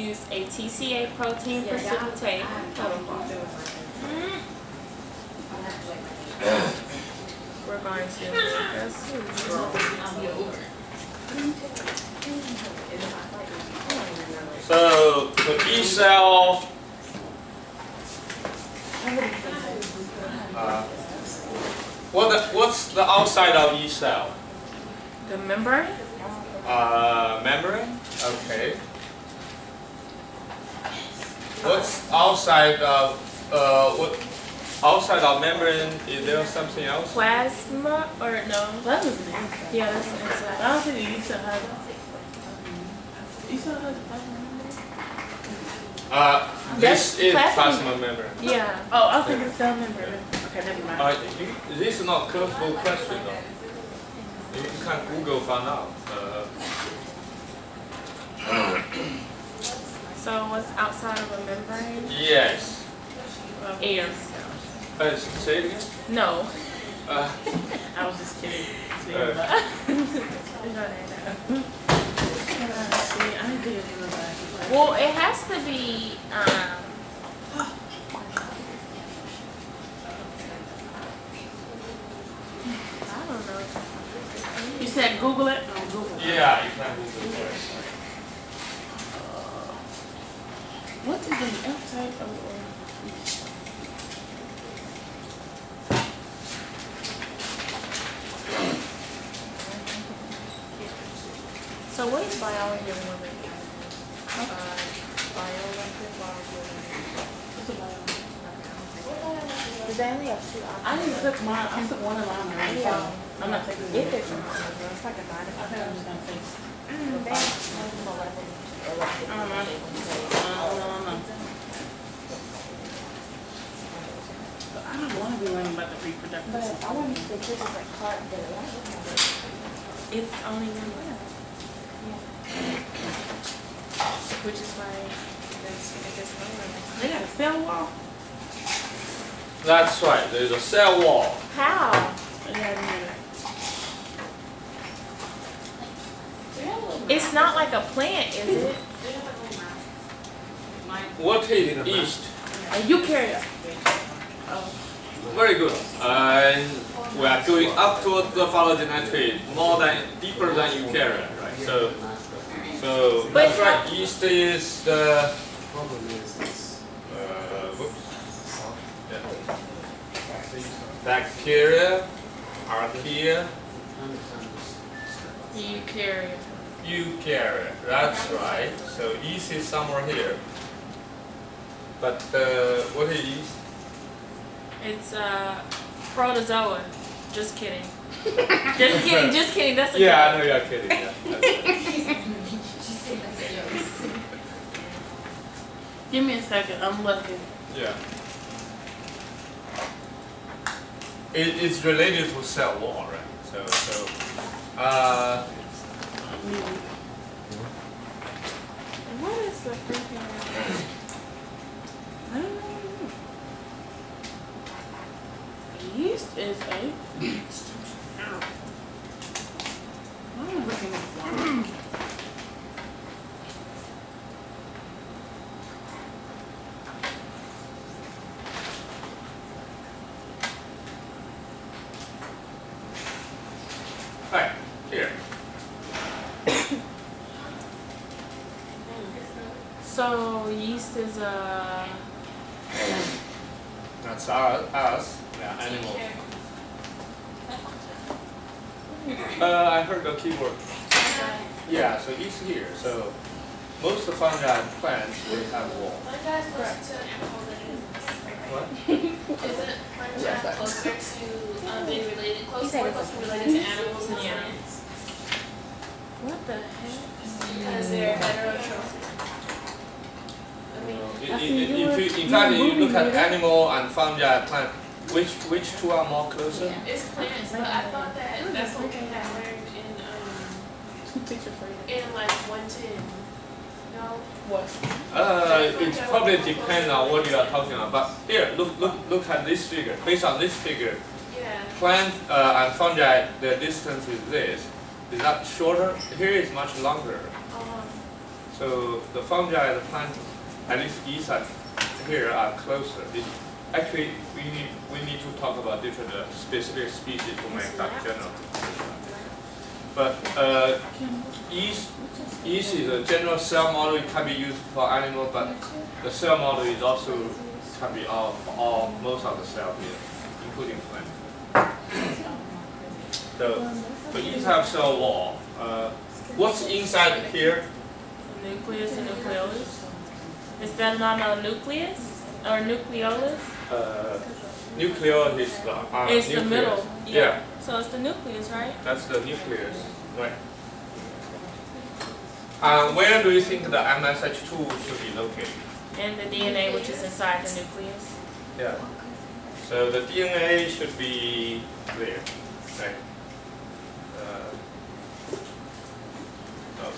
use a TCA protein precipitate. We're going to. So the E cell. Uh, what the, what's the outside of E cell? The membrane? Uh, membrane. Okay. What's outside of uh what? Outside of membrane, is there something else? Plasma or no? That was an inside. Yeah, that's the inside. I don't think you still have. You still have the plasma membrane? Uh, this That's is plasma. plasma membrane. Yeah. Oh, I was it's cell membrane. Okay, never mind. Uh, you, this is not a closable question though. You can Google find out. Uh, So what's outside of a membrane? yes. Air. Uh, say it again. No. Uh, I was just kidding. Uh. but- See, I didn't think it was like. Well, it has to be. Um, I don't know. You said Google it? Oh, Google yeah, you can Google What is the outside of a So what is biology of women? Uh, biology of women. what's a? Because they only have two I didn't took mine. I took one of mine already. So I'm not taking it. it's it's like a nine I think I'm just gonna take. Mm, they have eleven. I don't know. I don't know. I don't know. But I don't want to be learning about the reproductive But system. I want to say this is like part of the. It's only one left. Which is why that's, I guess, lower. They got a cell wall. That's right. There's a cell wall. How? Yeah, It's not like a plant, is it? What is yeast? A eukaryote. Very good. And we are going up towards the phylogenetic more than deeper than eukaryote, right? So, so But that's right. Yeast is the Problem is, it's, uh, whoops. Yeah. Bacteria, archaea, Eukaryote. Eukaryote. That's right. So yeast is somewhere here. But uh, what is yeast? It's uh, protozoa. Just kidding. just kidding. Just kidding. That's a Yeah, I know you're kidding. Yeah, right. Give me a second. I'm looking. Yeah. It, it's related to cell wall, right? So, so, uh, What is the freaking? Um, I don't know. Yeast is a. Why am I looking at one? right, here. So yeast is a. That's our, us, yeah, animals. Uh, I heard. Yeah, so yeast here. So most of the fungi plants will have a wall. Fungi is closer to animal than What? Isn't fungi closer to um, being related, close, more closely related to animals than plants? What the heck? Because they're heterotrophic. I mean, In, I in, in, you if were- in fact, if you look at it. animal and fungi and plant, which which two are more closer? it's plants, but I thought that that's what we had learned in, for you. in like one ten. No? What? Uh, it probably depends on what you are talking about. But here, look, look, look at this figure. Based on this figure, Yeah. plant uh, and fungi, the distance is this. Is that shorter? Here is much longer. Um, So the fungi, and the plant, at least east side here are closer. It, actually, we need we need to talk about different uh, specific species to make that general. But uh, yeast, yeast is a general cell model. It can be used for animal, but the cell model is also can be all for all most of the cell here, including plant. So, so yeast have cell wall. Uh, what's inside here? Nucleus and nucleolus. Is that not a nucleus or nucleolus? Uh, nucleus is the uh, it's the nucleus. middle. Yeah. So it's the nucleus, right? That's the nucleus, right? Uh, where do you think the MSH2 should be located? And the DNA, which is inside the nucleus. Yeah. So the DNA should be there, right? Uh, oh.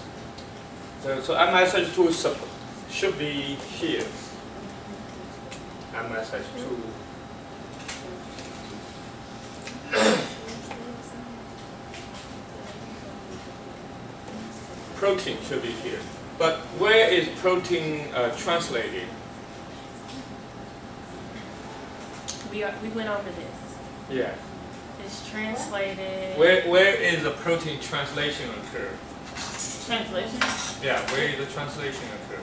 So, so MSH2 should be here. MSH2. Protein should be here. But where is protein uh, translated? We are, we went over this. Yeah. It's translated. Where where is the protein translation occur? Translation. Yeah, where is the translation occur?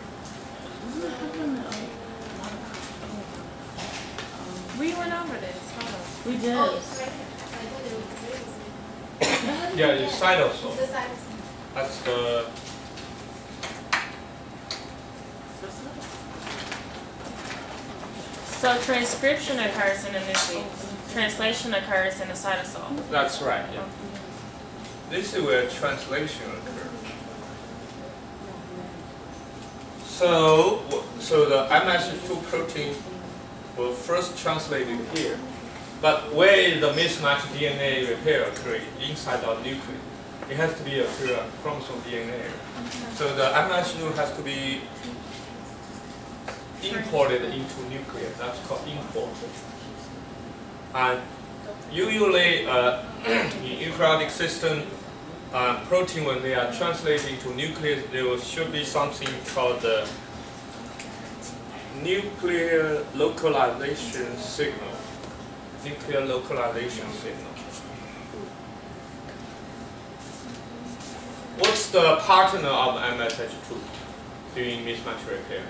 We went over this. Hold on. We did. Oh, it's right here. I thought it was the cytosol. This. That's the So transcription occurs in the nucleus. Translation occurs in the cytosol. that's right. Yeah. This is where translation occurs. So so the MSH2 protein will first translate it here. But where is the mismatch DNA repair occurring inside the nucleus? It has to be on chromosome DNA. So the MSH2 has to be imported into nucleus. That's called import. And usually uh, in eukaryotic system, uh, protein when they are translated into nucleus, there should be something called the nuclear localization signal. Nuclear localization signal. The partner of MSH2 during mismatch repair?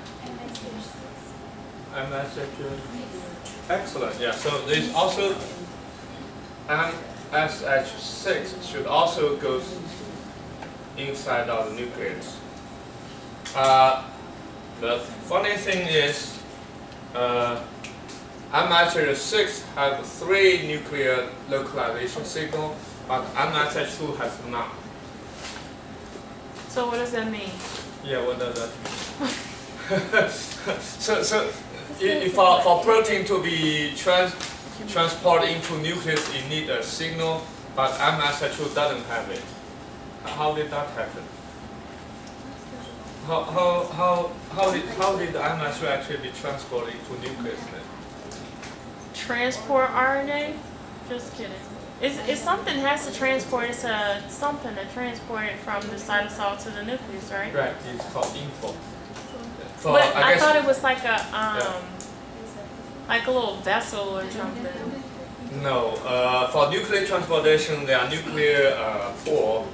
MSH Excellent, yeah, so there's also MSH6 should also go inside of the nucleus. Uh, the funny thing is, uh, MSH6 have three nuclear localization signal, but MSH2 has none. So what does that mean? Yeah, what does that mean? so, so if for, for protein to be trans, transported into nucleus, it need a signal, but MSH2 doesn't have it. How did that happen? How, how, how, how did, how did the MSH2 actually be transported into nucleus then? Transport RNA? Just kidding. It's, it's something has to transport. It's a something to transport it from the cytosol to the nucleus, right? Right, it's called info. For, but I, guess, thought it was like a um, Yeah. like a little vessel or something. No, uh, for nuclear transportation, there are nuclear uh, pore,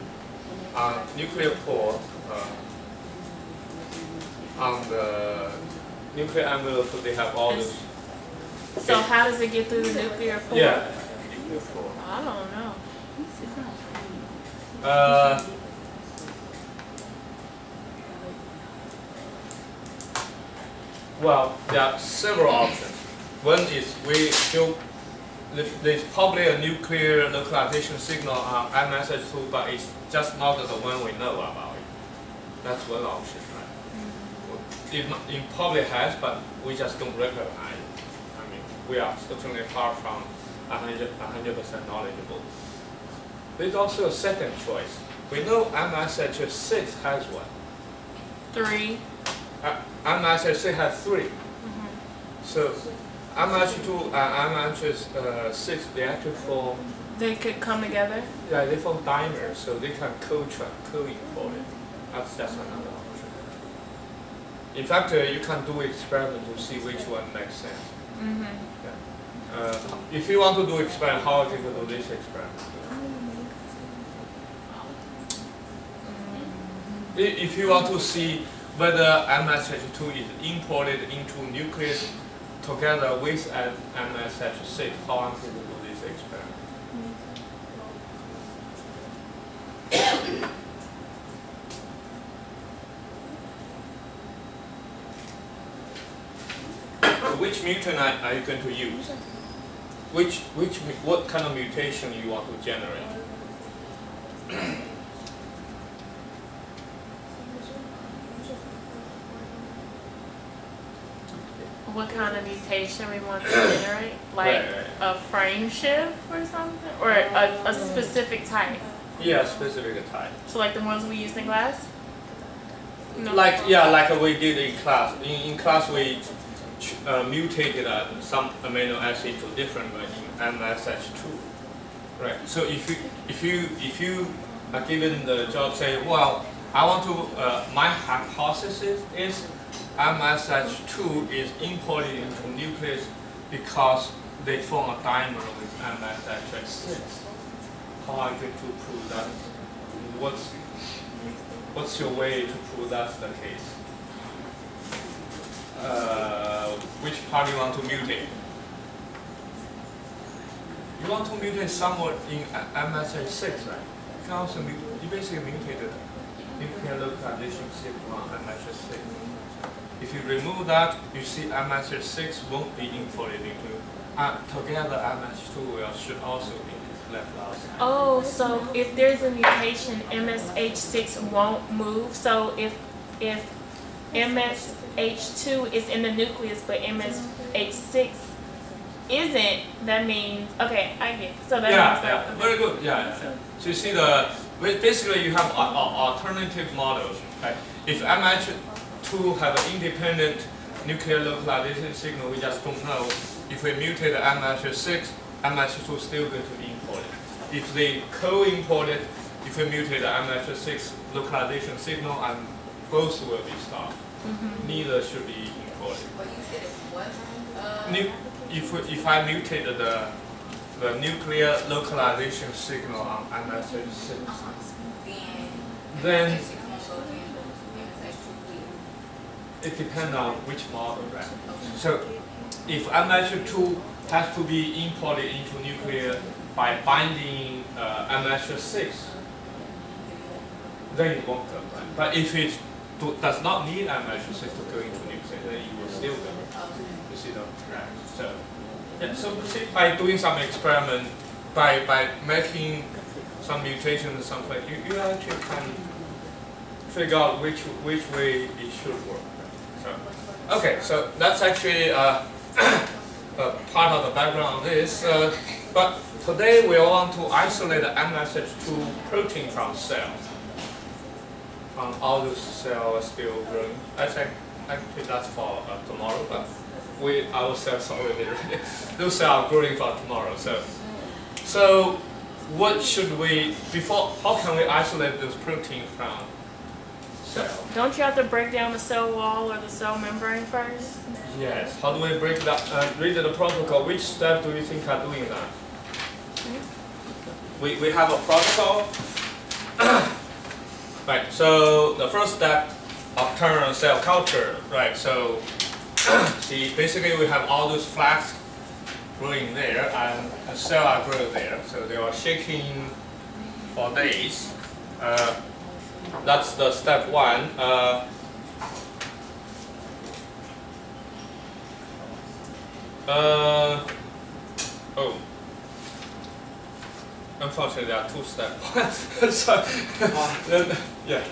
uh, nuclear pore uh, on the nuclear envelope. They have all this. So how does it get through the nuclear pore? Yeah, nuclear pore. I don't know. Uh, well, there are several options. One is we do. There's probably a nuclear localization signal on MSH2, but it's just not the one we know about it. That's one option, right? It, m- it probably has, but we just don't recognize it. I mean, we are certainly far from 100 100% knowledgeable. There's also a second choice. We know MSH6 has one. Three. Uh, MSH6 has three. So MSH2 and MSH6 they actually form They could come together. yeah they form dimers, so they can co co-encode it. That's just another option. In fact, uh, you can do experiment to see which one makes sense. Mm-hmm. Uh, if you want to do experiment, how are you going to do this experiment? If you want to see whether MSH2 is imported into nucleus together with an MSH6, how are you going to do this experiment? Which mutant are you going to use? Which, which, what kind of mutation you want to generate? What kind of mutation we want to generate? Like Right, right. a frame shift or something? Or a, a specific type? Yeah, specific type. So like the ones we use in class? No. Like yeah, like we did in class. In, in class we uh, mutated uh, some amino acid to different one in MSH2. Right. So if you if you if you are given the job, say, well, I want to. Uh, my hypothesis is MSH2 is imported into nucleus because they form a dimer with MSH6. How are you to prove that? What's What's your way to prove that's the case? Uh, which part you want to mutate? You want to mutate somewhat in MSH6, right? You can also mut- you basically mutated nuclear localization signal on MSH6. If you remove that, you see MSH6 won't be imported into, uh, together MSH2 will, should also be left out. Oh, so if there's a mutation, MSH6 won't move. So if if MSH2 is in the nucleus, but MSH6 isn't, that means okay. I get. It. So that Yeah, means yeah, that, very good. Yeah, yeah. So you see the basically you have alternative models. Right? If MH2 have an independent nuclear localization signal, we just don't know. If we mutate MH6, MH2 is still going to be imported. If they co-imported, if we mutate the MH6 localization signal, and both will be stopped. Mhm. Neither should be imported. What you said is what? Uh, Nu- if, if I mutated the, the nuclear localization signal on MSH6, then. then MSH won't go in, but MSH two will. it depends on which model, right? So if MSH2 has to be imported into nuclear by binding uh, MSH6, then it won't go, right? But if it do, does not need MSH6 to go into nuclear, then you will still go. You see the right? So, yeah, so by doing some experiment, by by making some mutations in some place, you, you actually can figure out which which way it should work. So, okay, so that's actually uh, uh, part of the background of this. Uh, but today we want to isolate the MSH2 protein from cells. From all those cells still growing. I think actually that's for uh, tomorrow, but we our cells are already ready. Those cells are growing for tomorrow. So, so what should we before? How can we isolate those proteins from Cell? Don't you have to break down the cell wall or the cell membrane first? Yes. How do we break that? Uh, read the protocol. Which step do you think are doing that? We, we have a protocol. Right. So the first step, obtain cell culture. Right. So see, basically we have all those flags growing there, and a cell are growing there. So they are shaking for days. Uh, that's the step one. Uh, Uh, oh. Unfortunately, there are two steps. so, yeah.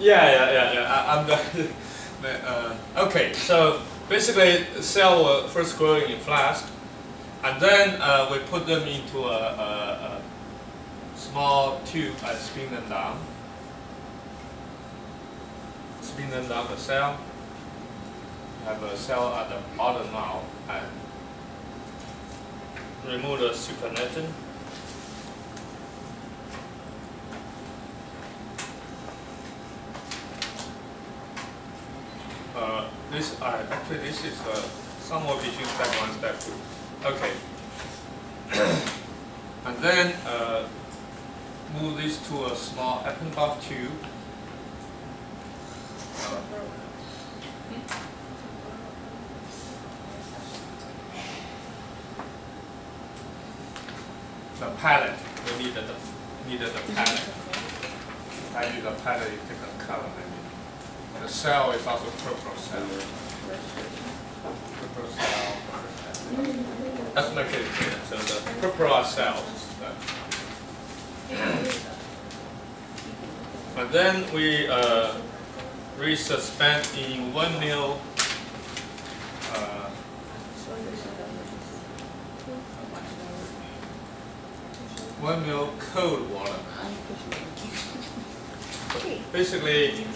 Yeah, yeah, yeah, yeah. I, I'm the, the, uh, okay, so basically, cell will first growing in flask, and then uh, we put them into a, a, a small tube and spin them down. Spin them down the cell. Have a cell at the bottom now, and remove the supernatant. This, uh, actually this is uh, somewhere between step one, step two. Okay. and then uh, move this to a small Eppendorf tube. Uh, the palette, we needed the, needed the palette. I need a palette in different color. The cell is also purple cell. Purple cell. Let's make it clear, so the purple cells. And then we uh, resuspend in one mil uh, one mil cold water. Basically,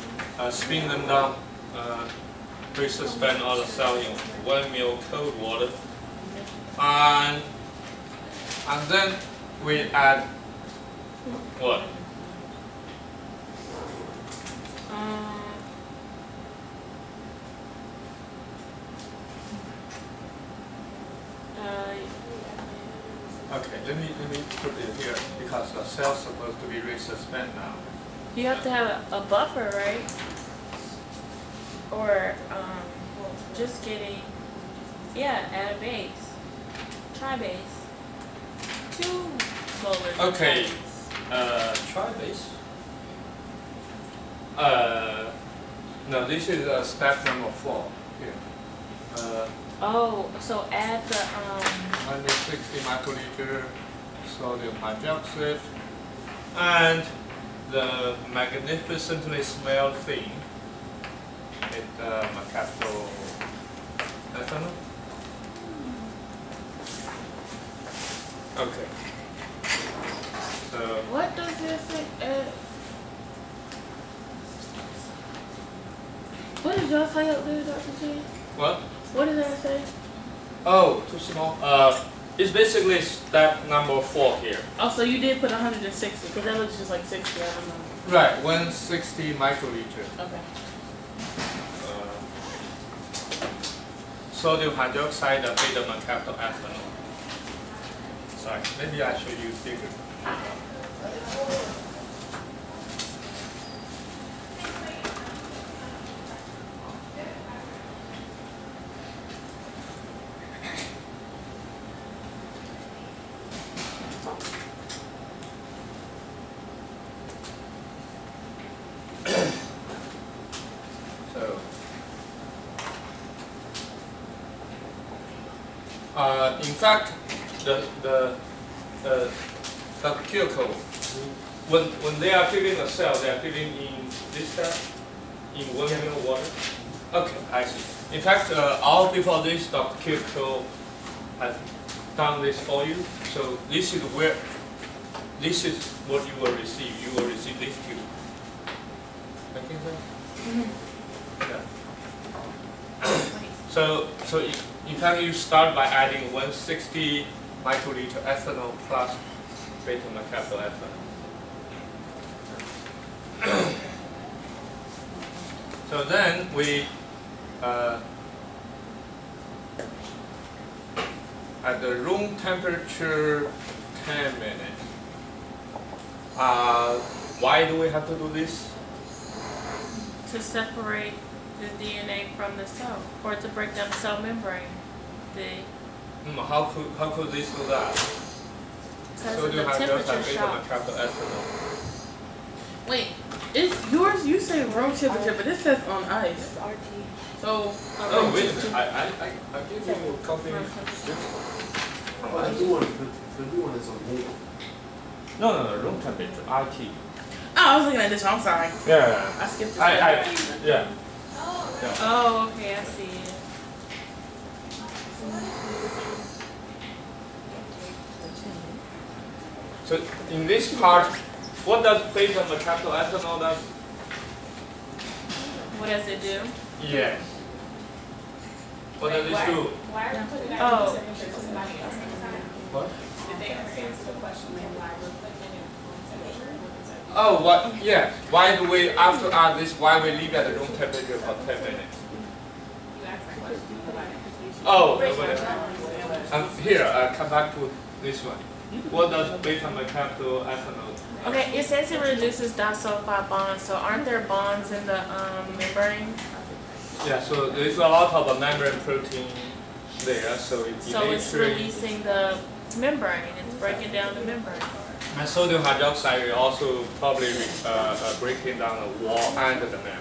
spin them down, uh, resuspend all the cell in one mil cold water, and and then we add what? Um, uh, Okay, let me let me put it here because the cell's supposed to be resuspend now. You have to have a buffer, right? Or um, just getting, yeah, add a base, Tris base, two solar. Okay. Uh, Tris base. Uh, no, this is a step number four here. Uh, Oh, so add the um. 160 microliter sodium hydroxide and the magnificently smelled thing. It uh, Macasto ethanol. Okay. So What does this say? Uh, what did y'all say up there, Dr. Qin? what? What did that say? Oh, too small. Uh, it's basically step number four here. Oh, so you did put 160, because that looks just like 60, I don't know. Right, 160 microliter. Okay. Uh, sodium hydroxide and beta mercaptoethanol. Sorry, maybe I should use bigger. So, uh, in fact, the the the the cuticle, when when they are giving a cell, they are giving in this step, in one mil water. Okay, I see. In fact, uh, all before this, Dr. Cuticle has done this for you. So this is where, this is what you will receive. You will receive this tube. I think so. Yeah. So, so i- in fact, you start by adding 160 microliter ethanol plus beta mercaptoethanol. so then we uh, at the room temperature 10 minutes. Uh, why do we have to do this? to separate the DNA from the cell, or to break down cell membrane. The Hmm, how could how could this do that? because So do the you have just temperature have beta shock. mercaptoethanol? Wait, it's yours, you say room temperature, but this says on ice. So, Oh, wait a minute, I, I, I, I give you a copy. Oh, the new one, the, the new one is on warm. No, no, no, room temperature, RT. oh, I was looking at this one, I'm sorry. Yeah, I skipped this. I, I, yeah. Oh, okay, I see it. So in this part, what does beta mercaptoethanol does? What does it do? Yes. What does it do? Why are you putting that Oh. into somebody else next time? What? Did they answer the question, then why we're putting it in? Oh, what, yeah, why do we, after add this, why we leave at the room temperature for ten minutes? Oh, Break over there. down. Um, here, uh, come back to this one. What does beta mechanical ethanol? Okay, it says it reduces disulfide bonds, so aren't there bonds in the um, membrane? Yeah, so there's a lot of uh, membrane protein there, so it So it's releasing the membrane, it's breaking down the membrane. And sodium hydroxide will also probably uh, uh, breaking down the wall and the membrane,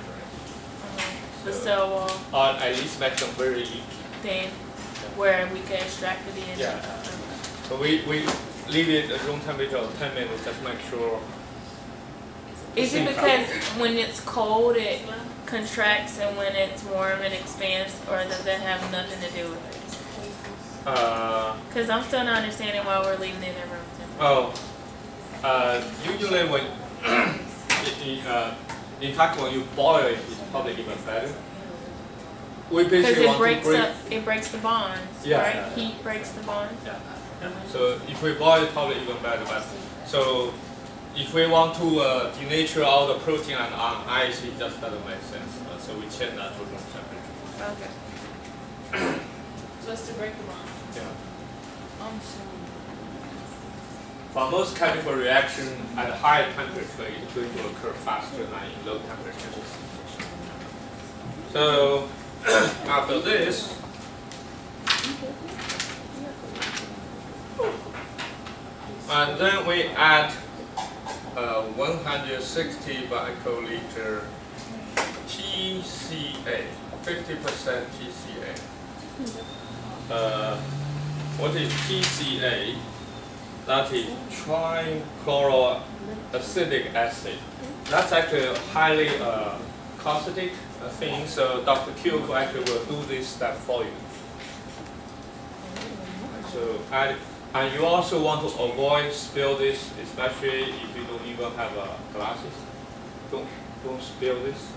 Um, The cell wall, or at least make them very where we can extract the DNA. Yeah. So we, we leave it at room temperature of 10 minutes, just make sure. Is it because when it's cold it contracts and when it's warm it expands, or does that have nothing to do with it? Uh, Cause I'm still not understanding why we're leaving it at room temperature. oh, uh, usually when, it, it, uh, in fact, when you boil it, it's probably even better. We Cause basically it want to breaks break. up, it breaks the bonds, Yeah. right? Heat breaks the bonds. Yeah. So if we boil it, probably even better. But so if we want to uh, denature all the protein and on ice, it just doesn't make sense. Uh, so we change that to room temperature. Okay. So it's to break the bond. Yeah. I'm. For most chemical reaction at high temperature, it's going to occur faster than in low temperature. So after this, and then we add uh, 160 microliter TCA, 50% TCA. Uh, what is TCA? That is trichloroacetic acid. That's actually highly uh, caustic thing, so Dr. Kyoko actually will do this step for you. So add, and you also want to avoid spill this, especially if you don't even have uh, glasses. Don't don't spill this.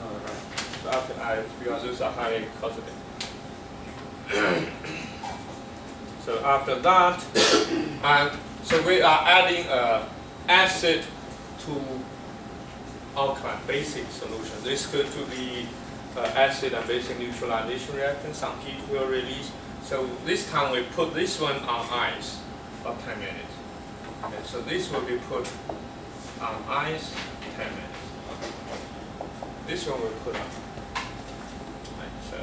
So after add because these are highly caustic. so after that, and so we are adding uh, acid to alkaline basic solution. This is going to be Uh, acid and basic neutralization reaction. Some heat will release. So this time we put this one on ice for 10 minutes. Okay, so this will be put on ice 10 minutes. This one we put on. Right, so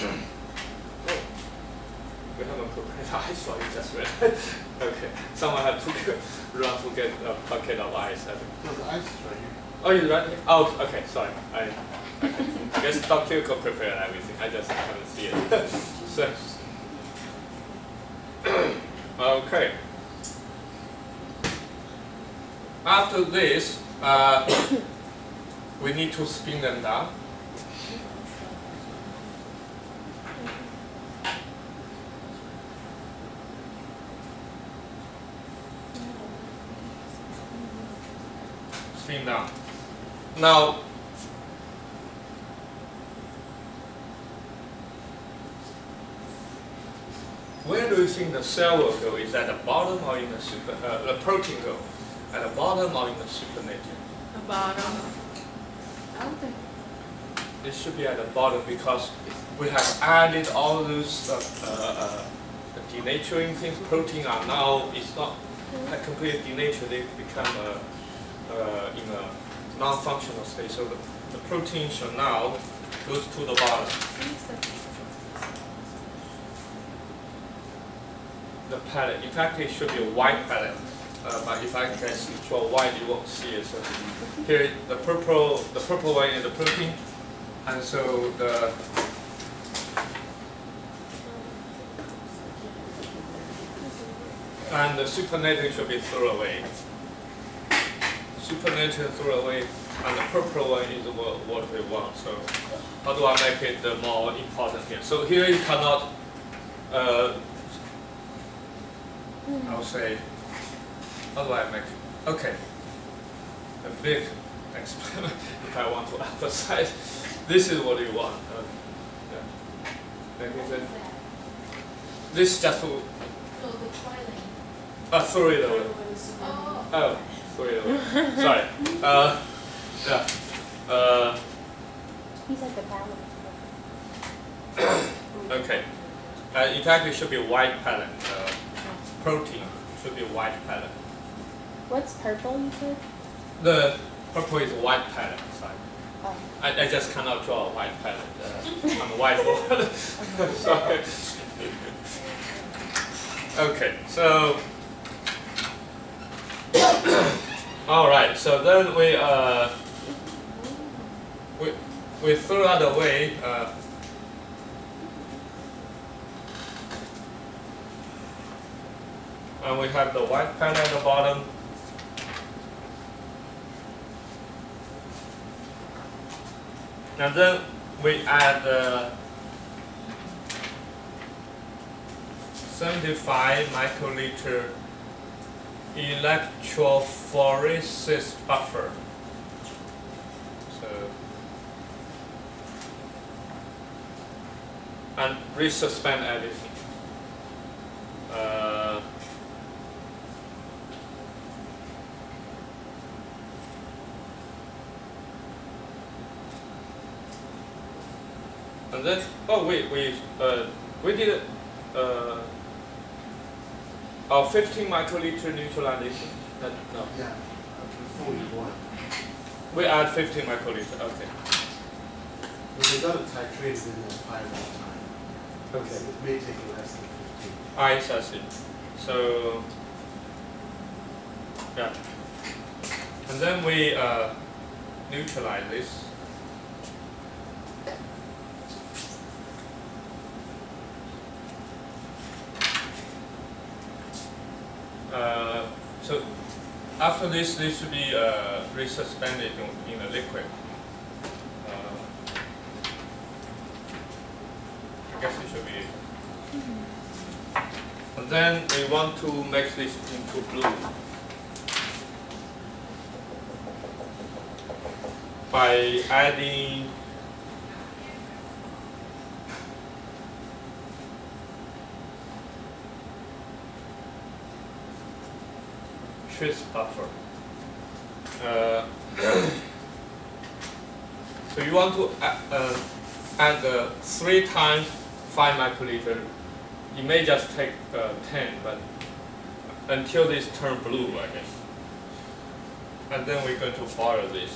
oh, we haven't prepared ice for you just read. okay, someone had to run to get a bucket of ice. I think. No, the ice is right here. Oh, you right here? Oh, okay, sorry. I, okay. I guess Dr. Yuko prepared everything. I just haven't seen it. so, okay. After this, uh, we need to spin them down. Spin down. Now, where do you think the cell will go? Is at the bottom or in the super, uh, the protein go? At the bottom or in the supernatant? The bottom. I don't think. It should be at the bottom because we have added all those uh, uh, denaturing things. Protein are now it's not like completely denatured. They become uh, uh, in a non-functional state. So the, the protein should now goes to the bottom. The pellet. In fact, it should be a white pellet. Uh, but if I can draw white, you won't see it. So here, the purple, the purple one is the protein, and so the and the supernatant should be thrown away. Supernatant throw away, and the purple one is what, what we want. So how do I make it the more important here? So here you cannot. Uh, I'll say. How do I make it? Okay. A big experiment. if I want to emphasize, this is what you want. Uh, yeah. Like I said, this just to No, the twiling. uh, throw it away. Oh. Oh, throw it away. Sorry. Uh, yeah. Uh, He's like the balance. okay. Uh, in fact, it should be white pellet. Uh, protein should be a white pellet. What's purple, you said? The purple is a white pellet Sorry. Oh. I, I just cannot draw a white pellet uh, on the whiteboard. Sorry. okay, so all right. So then we uh, we we throw that away. Uh, and we have the white pellet at the bottom. And then we add uh, 75 microliter electrophoresis buffer. So, and resuspend everything. Uh, And then, oh wait, we uh, we did uh, oh, 15 microliter neutralization. That, no, Yeah, to we add 15 microliter. Okay. But they gotta titrate it in at time. Okay. It may take less than fifteen. I see. So yeah, and then we uh, neutralize this. Uh, so after this, this should be uh, resuspended in, in a liquid. Uh, I guess it should be. And then we want to make this into blue. By adding buffer. Uh, so you want to add, uh, add uh, three times five microliter you may just take uh, 10, but until this turn blue, I guess. And then we're going to boil this.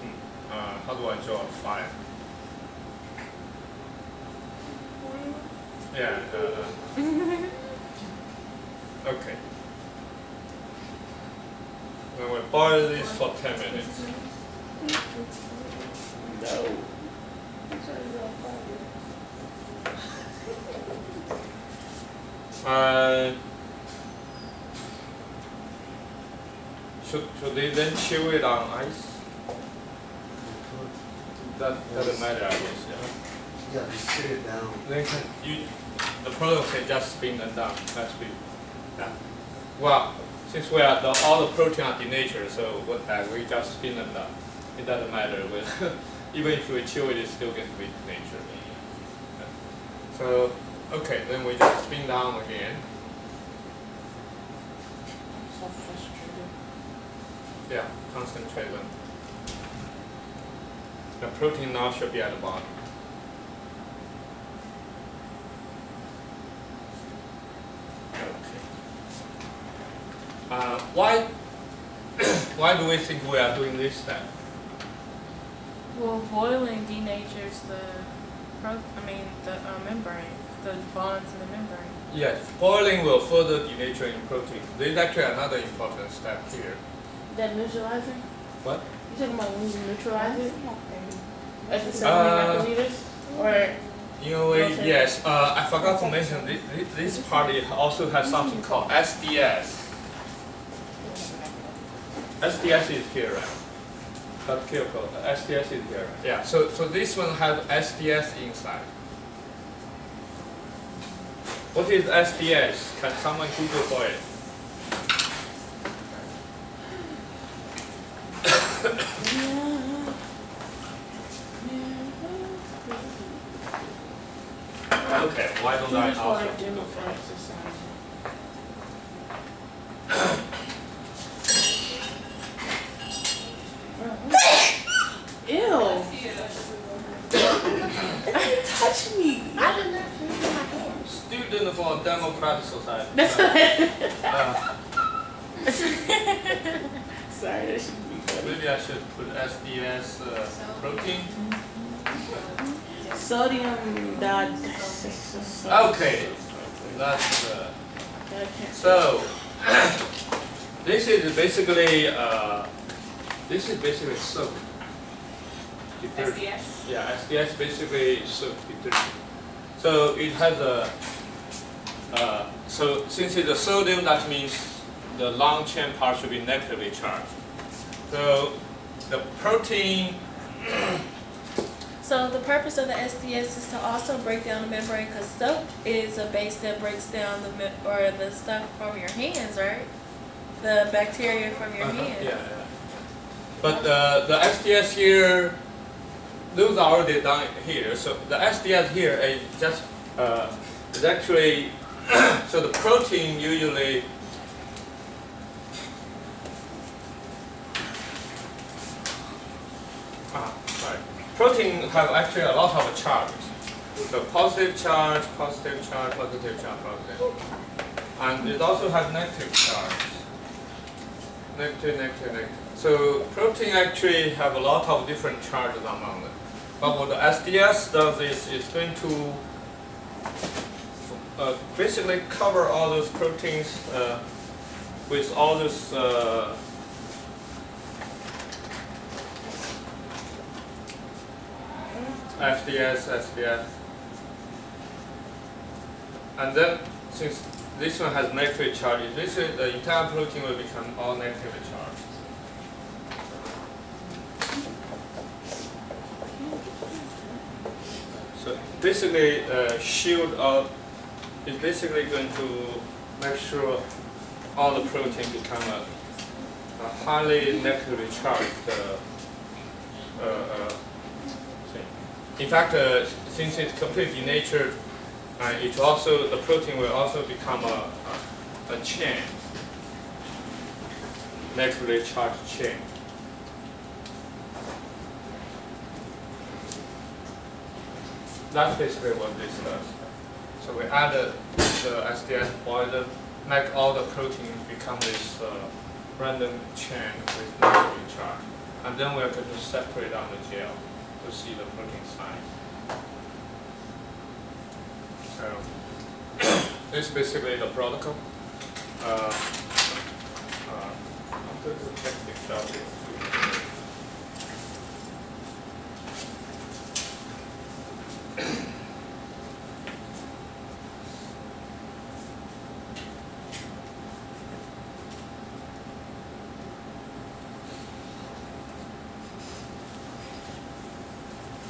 Hmm, Uh, how do I draw a fire? Yeah. Uh, okay. Then we boil this for 10 minutes. No. Uh, should, should they then chill it on ice? That doesn't matter, I guess, yeah. Yeah, they sit it down. Then can you, the product can just spin them down, that's good. Yeah. Well, since we are, the, all the protein are denatured, so what that, we just spin them down. It doesn't matter, with, even if we chill it, it's still going to be denatured. Yeah. So, okay, then we just spin down again. So frustrated. Yeah, concentrate them. The protein now should be at the bottom. Okay. Uh, why, why do we think we are doing this step? Well, boiling denatures the, pro- I mean, the uh, membrane, the bonds in the membrane. Yes, boiling will further denature in protein. There is actually another important step here. That neutralizing? What? You talking about when you neutralize it? At the Uh, seventy microliters? Or In a way, Okay. yes. Uh, I forgot to mention this, this part it also has something called SDS. SDS is here, right? That kill code. SDS is here. right? Yeah. So so this one has SDS inside. What is SDS? Can someone Google for it? Okay. Why don't I also Google for it? Ew. That's what I Uh, Sorry, that should be funny. Maybe I should put SDS uh, protein. Sodium that. Okay, that's uh, so. this is basically uh, this is basically soap. Detergent. SDS. Yeah, SDS basically soap detergent. So it has a uh, so since it's a sodium, that means the long chain part should be negatively charged. So the protein So the purpose of the SDS is to also break down the membrane, because soap is a base that breaks down the or the stuff from your hands, right? The bacteria from your Uh-huh, hands. Yeah, yeah. But uh, the SDS here, those are already done here. So the SDS here is just uh, is actually so the protein usually. Ah, sorry. Protein have actually a lot of charges. So positive charge, positive charge, positive charge, positive. And it also has negative charge. Negative, negative, negative. So protein actually have a lot of different charges among them. But what the SDS does is it's going to uh, basically cover all those proteins uh, with all this uh, SDS, SDS. And then since this one has negative charges, this is, the entire protein will become all negatively charged. So basically, uh, shield out is basically going to make sure all the protein become a, a highly negatively charged uh, uh, uh. In fact, uh, since it's completely denatured, uh, it also the protein will also become a, a, a chain, negatively charged chain. That's basically what this does. So we added the SDS boiler, make all the protein become this uh, random chain with negative charge. And then we're going to separate on the gel to see the protein size. So this is basically the protocol. Uh, uh, I'm going to check the Excel.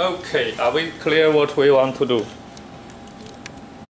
Okay, are we clear what we want to do?